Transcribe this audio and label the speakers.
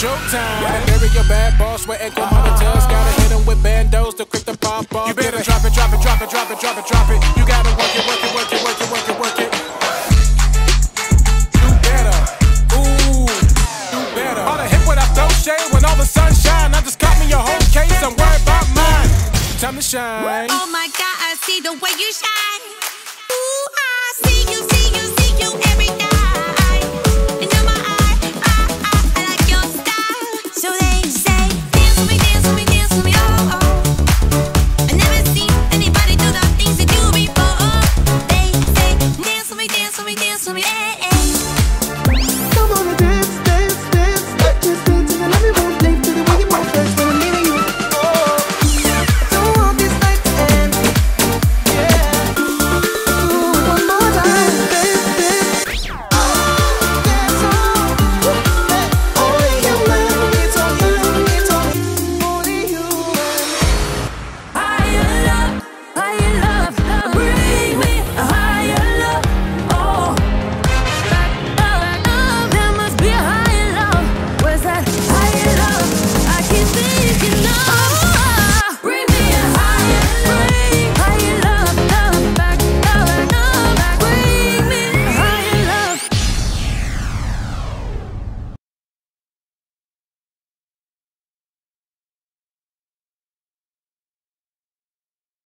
Speaker 1: showtime. Gotta bury your bad boss where echo monitors. Gotta hit him with bandos to quick the pop off. You better drop it, drop it, drop it, drop it, drop it, drop it. You gotta work it, work it, work it, work it, work it, work it. Do better. Ooh, do better. All the hip without throw shade when all the sunshine. I just caught me your whole case. I'm worried about mine. Time to shine.
Speaker 2: Oh my God, I see the way you shine. Come on, baby.